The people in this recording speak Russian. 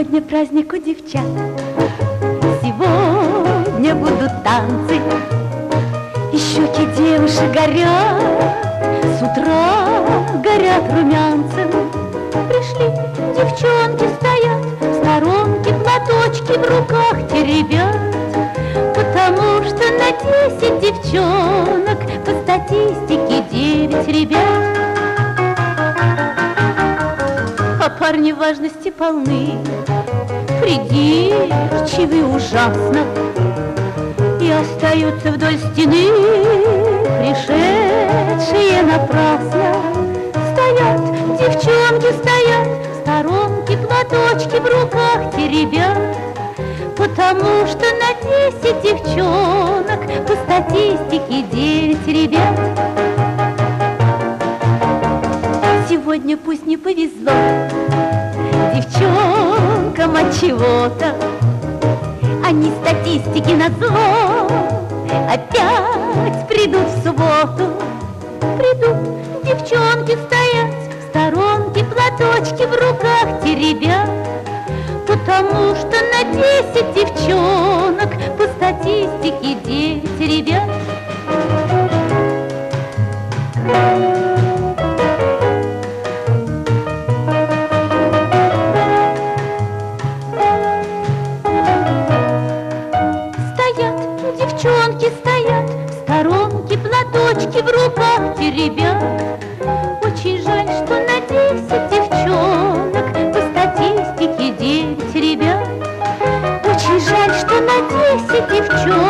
Сегодня праздник у девчат, сегодня будут танцы, И щеки девушек горят, с утра горят румянцем. Пришли, девчонки стоят, в сторонке платочки в руках теребят, Потому что на десять девчонок по статистике девять ребят. А парни важности полны, придирчивы ужасно, И остаются вдоль стены, пришедшие напрасно. Стоят, девчонки стоят, в сторонке платочки в руках теребят, Потому что на десять девчонок по статистике девять ребят. Сегодня пусть не повезло чего-то. Они статистики на зло опять придут в субботу. Придут, девчонки стоят в сторонке, платочки в руках теребят. Потому что на десять девчонок по статистике девять ребят. цветочки в руках теребя. Очень жаль, что на десять девчонок по статистике девять ребят. Очень жаль, что на десять девчонок